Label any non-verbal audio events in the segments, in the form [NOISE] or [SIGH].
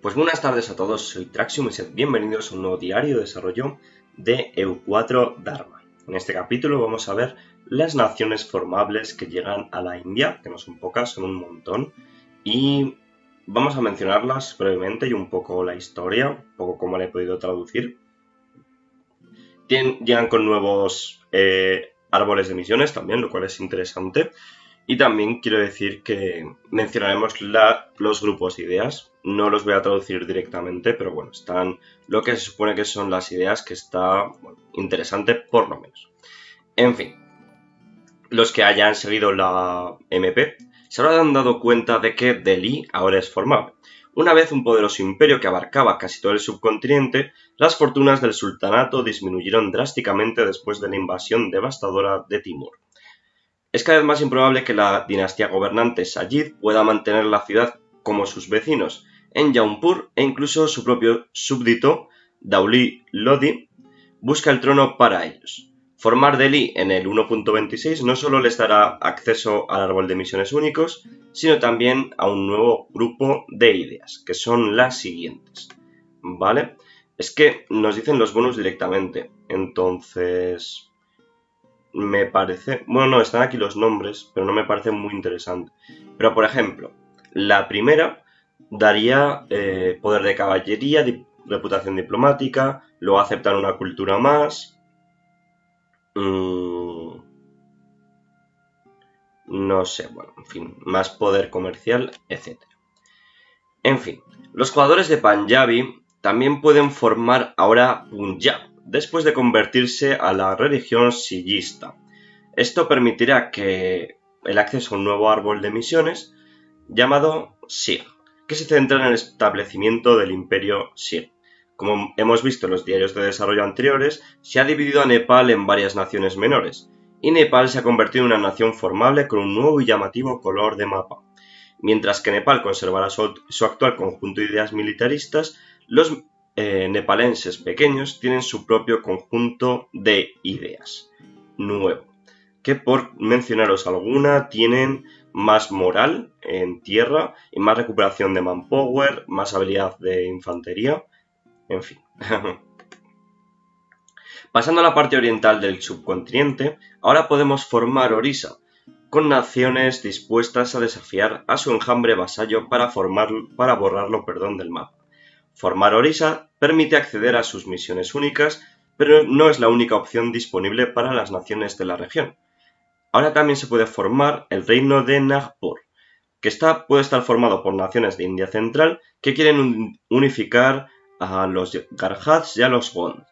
Pues buenas tardes a todos, soy Traxium y sed bienvenidos a un nuevo diario de desarrollo de EU4 Dharma. En este capítulo vamos a ver las naciones formables que llegan a la India, que no son pocas, son un montón, y vamos a mencionarlas brevemente y un poco la historia, un poco cómo la he podido traducir. llegan con nuevos eh, árboles de misiones también, lo cual es interesante. Y también quiero decir que mencionaremos los grupos de ideas. No los voy a traducir directamente, pero bueno, están lo que se supone que son las ideas que está interesante por lo menos. En fin, los que hayan seguido la MP se habrán dado cuenta de que Delhi ahora es formable. Una vez un poderoso imperio que abarcaba casi todo el subcontinente, las fortunas del sultanato disminuyeron drásticamente después de la invasión devastadora de Timur. Es cada vez más improbable que la dinastía gobernante Sayid pueda mantener la ciudad como sus vecinos en Jaunpur e incluso su propio súbdito, Dauli Lodi, busca el trono para ellos. Formar Delhi en el 1.26 no solo les dará acceso al árbol de misiones únicos, sino también a un nuevo grupo de ideas, que son las siguientes. ¿Vale? Es que nos dicen los bonus directamente. Entonces, me parece... Bueno, no, están aquí los nombres, pero no me parece muy interesante. Pero, por ejemplo, la primera daría eh, poder de caballería, reputación diplomática, luego aceptar una cultura más. Mm, no sé, bueno, en fin, más poder comercial, etc. En fin, los jugadores de Punjabi también pueden formar ahora Punjab, después de convertirse a la religión sillista. Esto permitirá que el acceso a un nuevo árbol de misiones llamado Sikh, que se centra en el establecimiento del imperio Sikh. Como hemos visto en los diarios de desarrollo anteriores, se ha dividido a Nepal en varias naciones menores, y Nepal se ha convertido en una nación formable con un nuevo y llamativo color de mapa. Mientras que Nepal conservará su actual conjunto de ideas militaristas, los eh, nepalenses pequeños tienen su propio conjunto de ideas nuevo, que por mencionaros alguna tienen más moral en tierra y más recuperación de manpower, más habilidad de infantería, en fin. [LAUGHS] Pasando a la parte oriental del subcontinente, ahora podemos formar Orisa, con naciones dispuestas a desafiar a su enjambre vasallo para, formar, para borrarlo perdón, del mapa. Formar Orisa permite acceder a sus misiones únicas, pero no es la única opción disponible para las naciones de la región. Ahora también se puede formar el reino de Nagpur, que está, puede estar formado por naciones de India Central que quieren unificar a los Garhats y a los Gond.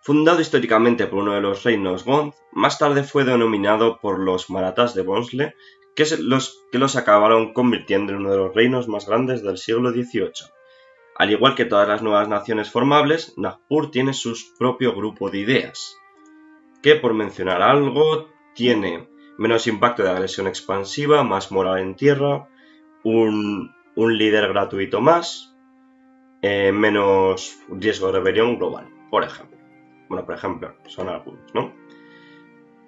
Fundado históricamente por uno de los reinos Gond, más tarde fue denominado por los Marathas de Bonsle, que, los, que los acabaron convirtiendo en uno de los reinos más grandes del siglo XVIII. Al igual que todas las nuevas naciones formables, Nagpur tiene su propio grupo de ideas, que por mencionar algo, tiene menos impacto de agresión expansiva, más moral en tierra, un, líder gratuito más, eh, menos riesgo de rebelión global, por ejemplo. Bueno, por ejemplo, son algunos, ¿no?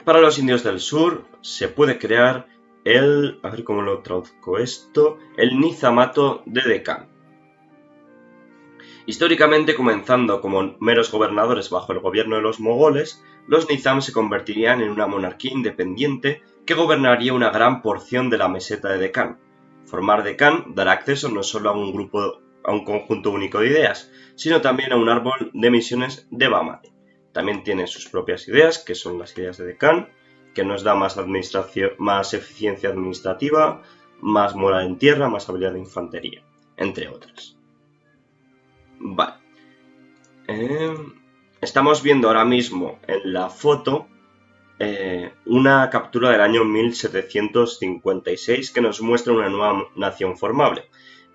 Para los indios del sur se puede crear el, a ver cómo lo traduzco esto, el Nizamato de Deccan, Históricamente, comenzando como meros gobernadores bajo el gobierno de los mogoles, los nizam se convertirían en una monarquía independiente que gobernaría una gran porción de la meseta de Deccan. Formar Deccan dará acceso no solo a un grupo, a un conjunto único de ideas, sino también a un árbol de misiones de Bamade. También tiene sus propias ideas, que son las ideas de Deccan, que nos da más, más eficiencia administrativa, más moral en tierra, más habilidad de infantería, entre otras. Vale. Em, estamos viendo ahora mismo en la foto eh, una captura del año 1756 que nos muestra una nueva nación formable,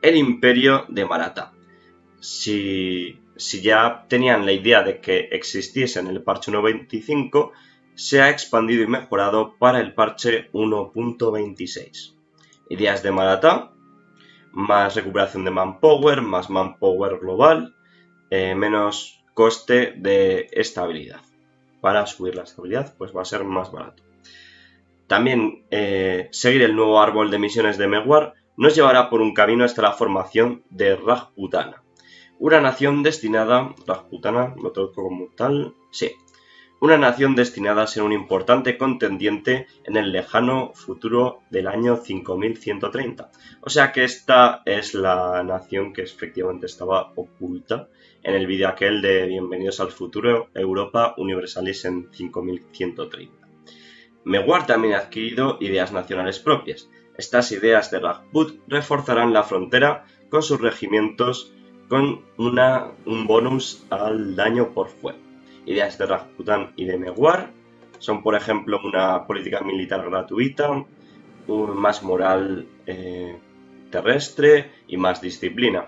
el imperio de Maratha. Si, si ya tenían la idea de que existiese en el parche 1.25, se ha expandido y mejorado para el parche 1.26. Ideas de Maratha más recuperación de manpower, más manpower global, eh, menos coste de estabilidad. Para subir la estabilidad, pues va a ser más barato. También eh, seguir el nuevo árbol de misiones de Megwar nos llevará por un camino hasta la formación de Rajputana, una nación destinada, Rajputana, lo traduzco como tal, sí, una nación destinada a ser un importante contendiente en el lejano futuro del año 5130. O sea que esta es la nación que efectivamente estaba oculta en el vídeo aquel de Bienvenidos al futuro, Europa Universalis en 5130. Meguar también ha adquirido ideas nacionales propias. Estas ideas de Rajput reforzarán la frontera con sus regimientos con un bonus al daño por fuego ideas de Rasputin y de Meguar son, por ejemplo, una política militar gratuita, más moral eh, terrestre y más disciplina.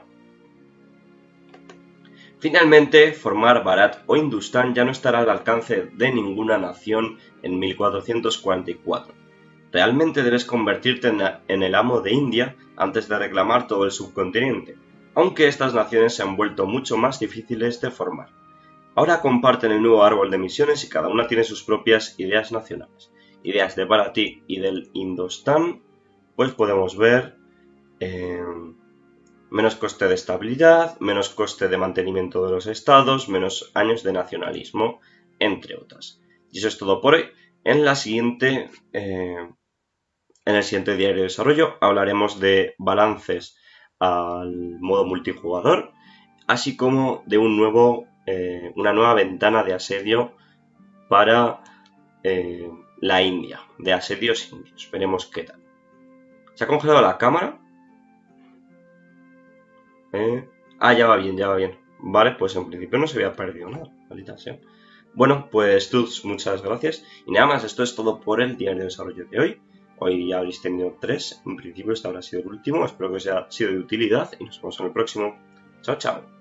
Finalmente, formar Barat o Hindustán ya no estará al alcance de ninguna nación en 1444. Realmente debes convertirte en el amo de India antes de reclamar todo el subcontinente, aunque estas naciones se han vuelto mucho más difíciles de formar. Ahora comparten el nuevo árbol de misiones y cada una tiene sus propias ideas nacionales. Ideas de Bharati y del Indostán, pues podemos ver eh, menos coste de estabilidad, menos coste de mantenimiento de los estados, menos años de nacionalismo, entre otras. Y eso es todo por hoy. En la siguiente, eh, en el siguiente diario de desarrollo hablaremos de balances al modo multijugador, así como de un nuevo eh, una nueva ventana de asedio para eh, la India, de asedios indios. Veremos qué tal. ¿Se ha congelado la cámara? Eh, ah, ya va bien, ya va bien. Vale, pues en principio no se había perdido nada. Bueno, pues Tuts, muchas gracias. Y nada más, esto es todo por el diario de desarrollo de hoy. Hoy ya habréis tenido tres. En principio este habrá sido el último. Espero que os haya sido de utilidad y nos vemos en el próximo. Chao, chao.